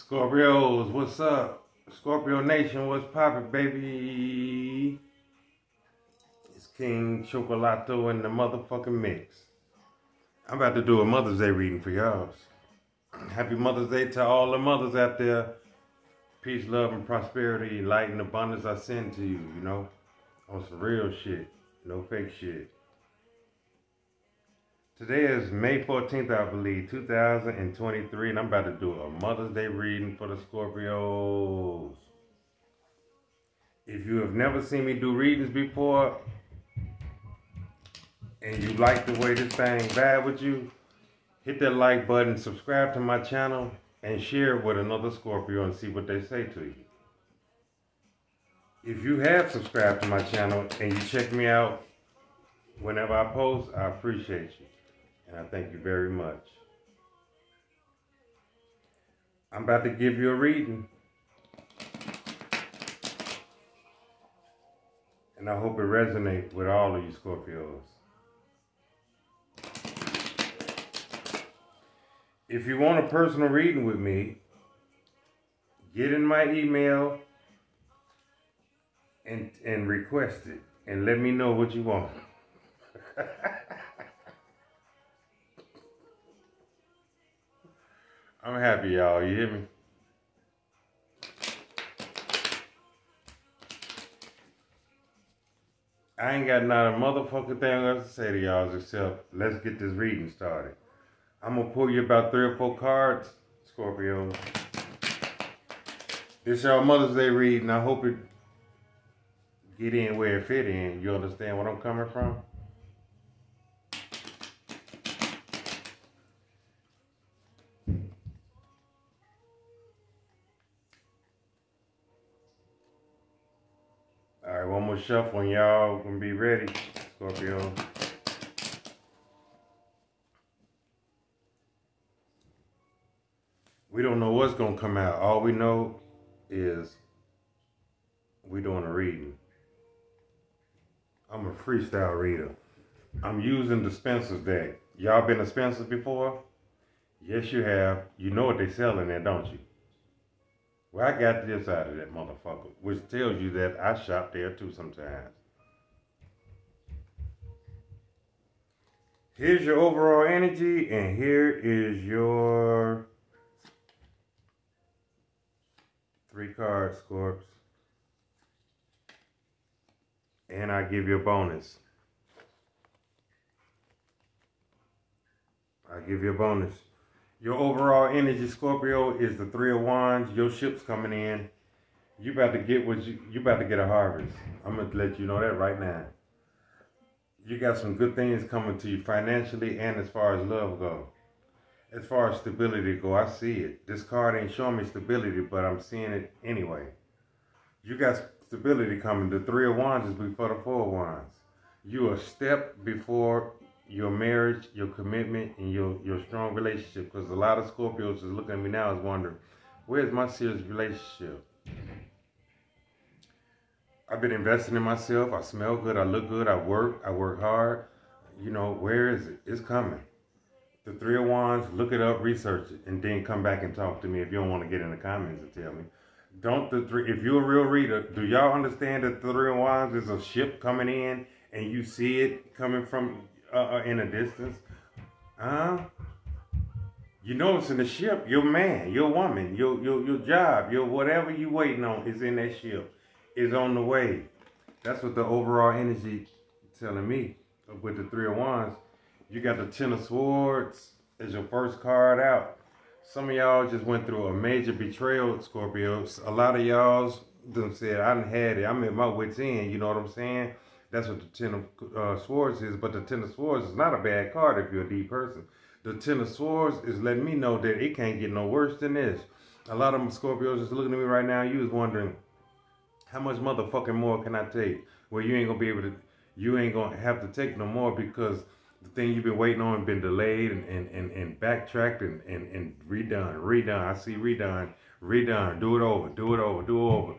Scorpios, what's up? Scorpio Nation, what's poppin', baby? It's King Chocolato in the motherfucking mix. I'm about to do a Mother's Day reading for y'all. Happy Mother's Day to all the mothers out there. Peace, love, and prosperity, light, and abundance I send to you, you know? On some real shit, no fake shit. Today is May 14th, I believe, 2023, and I'm about to do a Mother's Day reading for the Scorpios. If you have never seen me do readings before, and you like the way this thing bad with you, hit that like button, subscribe to my channel, and share it with another Scorpio and see what they say to you. If you have subscribed to my channel and you check me out whenever I post, I appreciate you. And I thank you very much. I'm about to give you a reading. And I hope it resonates with all of you Scorpios. If you want a personal reading with me, get in my email and and request it and let me know what you want. I'm happy, y'all. You hear me? I ain't got not a motherfucking thing else to say to y'all except let's get this reading started. I'm gonna pull you about three or four cards, Scorpio. This y'all Mother's Day reading. I hope it get in where it fit in. You understand what I'm coming from? Shuffle y'all gonna be ready, Scorpio. We don't know what's gonna come out. All we know is we doing a reading. I'm a freestyle reader. I'm using the Spencer's deck. Y'all been to Spencer's before? Yes, you have. You know what they sell in there, don't you? Well, I got this out of that motherfucker, which tells you that I shop there too sometimes. Here's your overall energy, and here is your three cards, Scorps. And I give you a bonus. I give you a bonus. Your overall energy, Scorpio, is the three of wands. Your ship's coming in. You about to get what you you about to get a harvest. I'm gonna let you know that right now. You got some good things coming to you financially and as far as love go. As far as stability go, I see it. This card ain't showing me stability, but I'm seeing it anyway. You got stability coming. The three of wands is before the four of wands. You a step before your marriage, your commitment, and your, your strong relationship. Because a lot of Scorpios is looking at me now is wondering, where's my serious relationship? I've been investing in myself. I smell good. I look good. I work. I work hard. You know, where is it? It's coming. The Three of Wands, look it up, research it, and then come back and talk to me if you don't want to get in the comments and tell me. Don't the three, if you're a real reader, do y'all understand that the Three of Wands is a ship coming in and you see it coming from uh, in a distance? Huh? You know it's in the ship. Your man, your woman, your, your, your job, your whatever you waiting on is in that ship. Is on the way. That's what the overall energy telling me with the Three of Wands. You got the Ten of Swords as your first card out. Some of y'all just went through a major betrayal, Scorpios. A lot of y'all's done said, I done had it. I'm at my wit's end. You know what I'm saying? That's what the Ten of uh, Swords is. But the Ten of Swords is not a bad card if you're a deep person. The Ten of Swords is letting me know that it can't get no worse than this. A lot of Scorpios is looking at me right now. You was wondering, how much motherfucking more can I take? Well, you ain't gonna be able to, you ain't gonna have to take no more because the thing you've been waiting on been delayed and, and, and, and backtracked and, and, and redone, redone. I see redone, redone, do it over, do it over, do it over.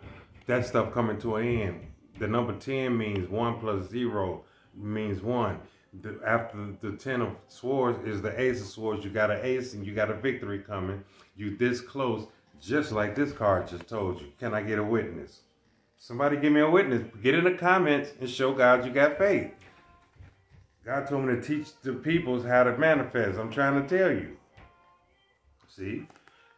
That stuff coming to an end. The number 10 means one plus zero means one. The, after the 10 of swords is the ace of swords. You got an ace and you got a victory coming. You this close Just like this card just told you. Can I get a witness? Somebody give me a witness. Get in the comments and show God you got faith. God told me to teach the peoples how to manifest. I'm trying to tell you. See?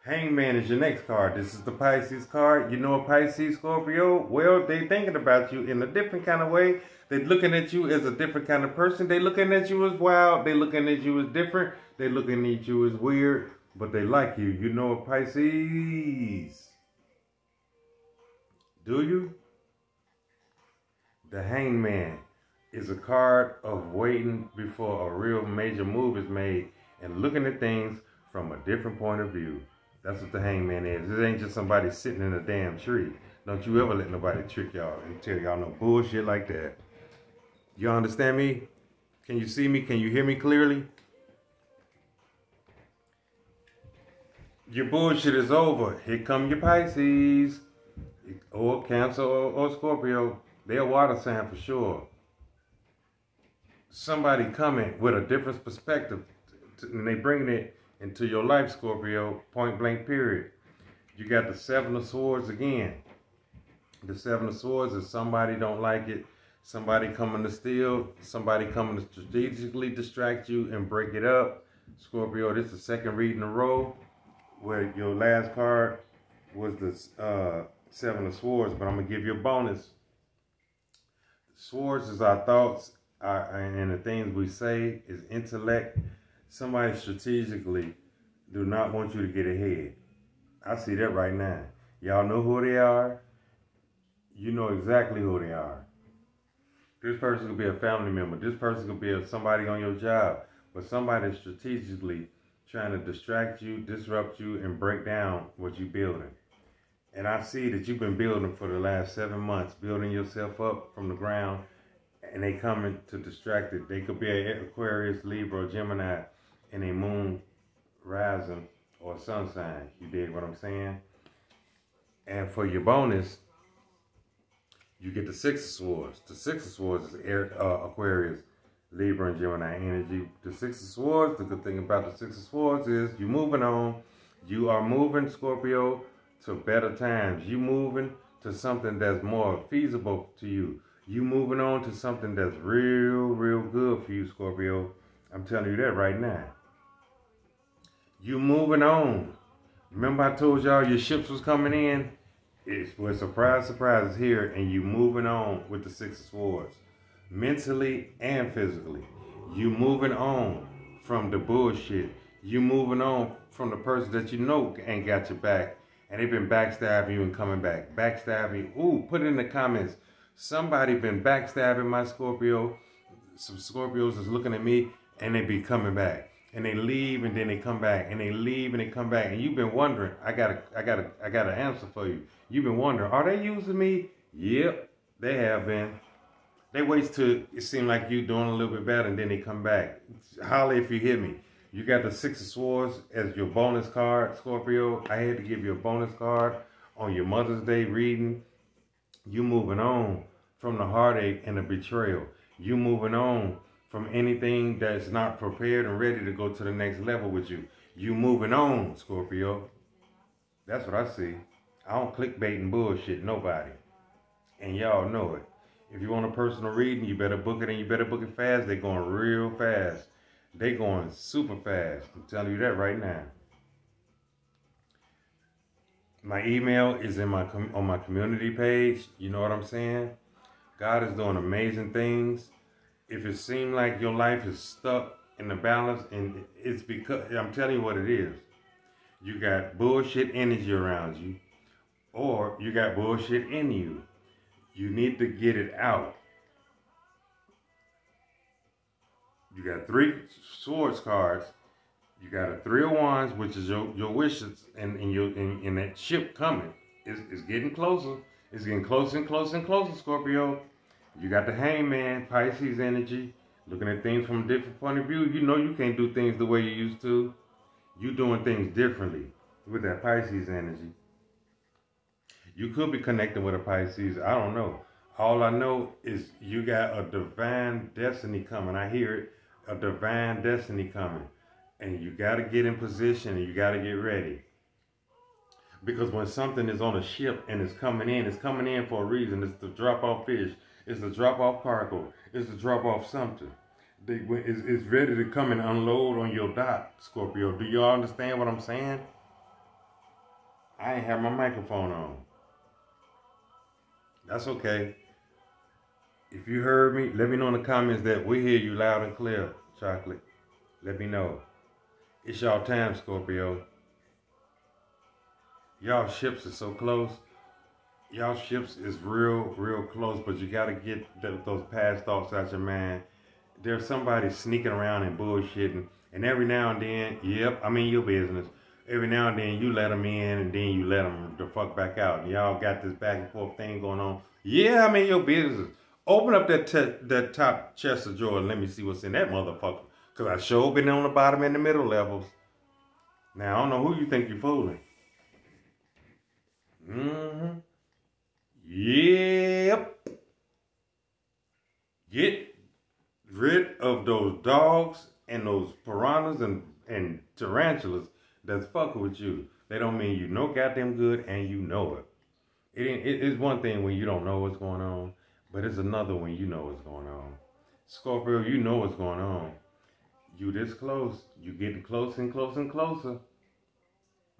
Hangman is your next card. This is the Pisces card. You know a Pisces Scorpio? Well, they're thinking about you in a different kind of way. They're looking at you as a different kind of person. They're looking at you as wild. They're looking at you as different. They're looking at you as weird. But they like you. You know a Pisces. Do you? The Hangman is a card of waiting before a real major move is made and looking at things from a different point of view. That's what the hangman is. It ain't just somebody sitting in a damn tree. Don't you ever let nobody trick y'all and tell y'all no bullshit like that. You understand me? Can you see me? Can you hear me clearly? Your bullshit is over. Here come your Pisces. Or Cancer or, or Scorpio. They're water sign for sure. Somebody coming with a different perspective and they bringing it into your life, Scorpio, point blank period. You got the Seven of Swords again. The Seven of Swords is somebody don't like it, somebody coming to steal, somebody coming to strategically distract you and break it up. Scorpio, this is the second read in a row where your last card was the uh, Seven of Swords, but I'm going to give you a bonus. Swords is our thoughts our, and the things we say is intellect somebody strategically do not want you to get ahead. I see that right now. Y'all know who they are. You know exactly who they are. This person could be a family member. This person could be a, somebody on your job. But somebody strategically trying to distract you, disrupt you, and break down what you're building. And I see that you've been building for the last seven months, building yourself up from the ground, and they coming to distract it. They could be an Aquarius, Libra, Gemini, in a moon rising or sun sign. You dig what I'm saying? And for your bonus, you get the Six of Swords. The Six of Swords is Air, uh, Aquarius, Libra, and Gemini energy. The Six of Swords, the good thing about the Six of Swords is you're moving on. You are moving, Scorpio, to better times. You moving to something that's more feasible to you. You moving on to something that's real, real good for you, Scorpio. I'm telling you that right now. You moving on. Remember I told y'all your ships was coming in? It's well, surprise, surprise, it's here, and you moving on with the Six of Swords. Mentally and physically. You moving on from the bullshit. You moving on from the person that you know ain't got your back. And they've been backstabbing you and coming back. Backstabbing. Ooh, put it in the comments. Somebody been backstabbing my Scorpio. Some Scorpios is looking at me and they be coming back and they leave and then they come back and they leave and they come back and you've been wondering i got a i got a i got an answer for you. You've been wondering are they using me? Yep they have been. They wait till it seems like you're doing a little bit better and then they come back. Holler if you hear me you got the six of swords as your bonus card scorpio. I had to give you a bonus card on your mother's day reading. You moving on from the heartache and the betrayal. You moving on from anything that's not prepared and ready to go to the next level with you. You moving on, Scorpio. That's what I see. I don't clickbait and bullshit nobody. And y'all know it. If you want a personal reading, you better book it and you better book it fast. They're going real fast. They going super fast. I'm telling you that right now. My email is in my on my community page. You know what I'm saying? God is doing amazing things if it seems like your life is stuck in the balance, and it's because I'm telling you what it is. You got bullshit energy around you, or you got bullshit in you. You need to get it out. You got three swords cards. You got a three of wands, which is your, your wishes, and, and your and, and that ship coming. It's, it's getting closer. It's getting closer and closer and closer, Scorpio. You got the hangman, Pisces energy, looking at things from a different point of view. You know you can't do things the way you used to. You doing things differently with that Pisces energy. You could be connecting with a Pisces. I don't know. All I know is you got a divine destiny coming. I hear it. A divine destiny coming. And you got to get in position and you got to get ready. Because when something is on a ship and it's coming in, it's coming in for a reason. It's to drop off fish. It's to drop off cargo. It's to drop off something. They, it's, it's ready to come and unload on your dock, Scorpio. Do y'all understand what I'm saying? I ain't have my microphone on. That's okay. If you heard me, let me know in the comments that we hear you loud and clear, Chocolate. Let me know. It's y'all time, Scorpio. Y'all ships are so close. Y'all ships is real, real close, but you got to get those past thoughts out your mind. There's somebody sneaking around and bullshitting, and every now and then, yep, I'm in your business. Every now and then you let them in, and then you let them the fuck back out. Y'all got this back and forth thing going on. Yeah, I'm in your business. Open up that that top chest of drawers and let me see what's in that motherfucker. Cause I sure been on the bottom and the middle levels. Now I don't know who you think you're fooling. Mm-hmm. Yep. Get those dogs and those piranhas and, and tarantulas that's fucking with you. They don't mean you no goddamn good and you know it. It, it is one thing when you don't know what's going on, but it's another when you know what's going on. Scorpio, you know what's going on. You this close. You getting closer and closer and closer.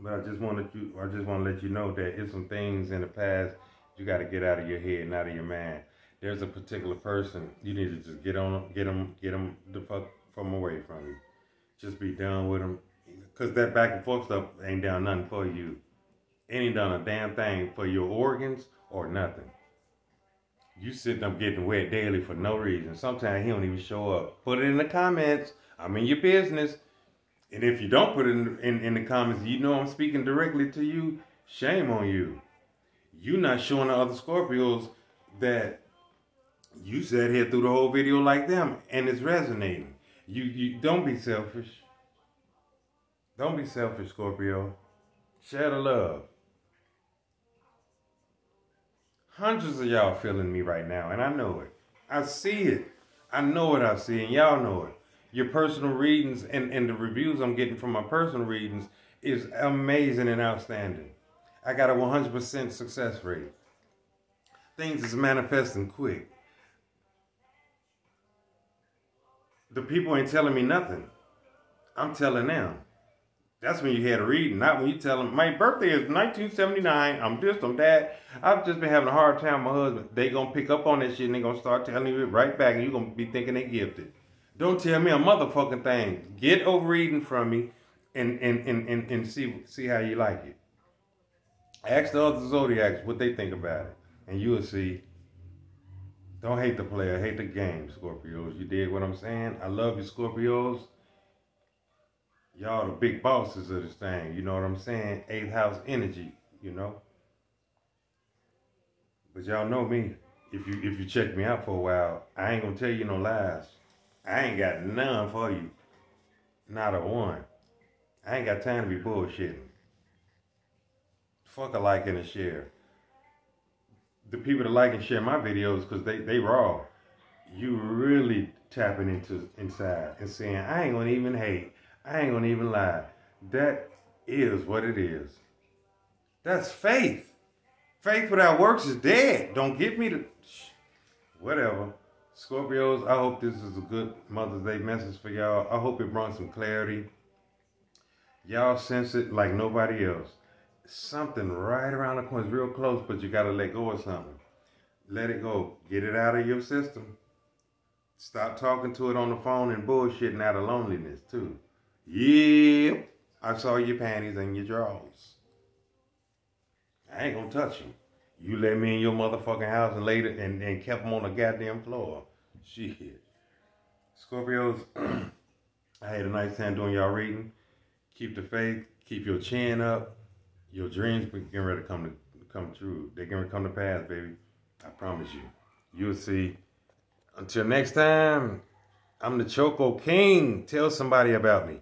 But I just wanted you I just want to let you know that it's some things in the past you got to get out of your head and out of your mind. There's a particular person you need to just get on, them, get them, get them the fuck from away from you. Just be done with them, cause that back and forth stuff ain't done nothing for you. ain't done a damn thing for your organs or nothing. You sitting up getting wet daily for no reason. Sometimes he don't even show up. Put it in the comments. I'm in your business. And if you don't put it in, in, in, the comments, you know I'm speaking directly to you, shame on you. You not showing the other Scorpios that you sat here through the whole video like them and it's resonating. You you don't be selfish. Don't be selfish, Scorpio. Share the love. Hundreds of y'all feeling me right now, and I know it. I see it. I know what I see, and y'all know it your personal readings and, and the reviews I'm getting from my personal readings is amazing and outstanding. I got a 100% success rate. Things is manifesting quick. The people ain't telling me nothing. I'm telling them. That's when you had a reading, not when you tell them, my birthday is 1979, I'm this, I'm that. I've just been having a hard time with my husband. They gonna pick up on that shit and they gonna start telling you it right back and you gonna be thinking they gifted. Don't tell me a motherfucking thing. Get over reading from me and, and, and, and, and see, see how you like it. Ask the other zodiacs what they think about it. And you'll see. Don't hate the player, hate the game, Scorpios. You dig what I'm saying? I love you, Scorpios. Y'all the big bosses of this thing. You know what I'm saying? Eighth house energy, you know? But y'all know me. If you if you check me out for a while, I ain't gonna tell you no lies. I ain't got none for you. Not a one. I ain't got time to be bullshitting. Fuck a like and a share. The people that like and share my videos because they, they raw. You really tapping into inside and saying, I ain't gonna even hate. I ain't gonna even lie. That is what it is. That's faith. Faith without works is dead. Don't get me to whatever. Scorpios, I hope this is a good Mother's Day message for y'all. I hope it brought some clarity. Y'all sense it like nobody else. Something right around the corner. It's real close, but you got to let go of something. Let it go. Get it out of your system. Stop talking to it on the phone and bullshitting out of loneliness, too. Yep. I saw your panties and your drawers. I ain't to touch them. You let me in your motherfucking house and later and, and kept them on the goddamn floor. Shit. Scorpios, I had a nice time doing y'all reading. Keep the faith. Keep your chin up. Your dreams getting ready to come to come true. They're gonna come to pass, baby. I promise you. You'll see. Until next time, I'm the Choco King. Tell somebody about me.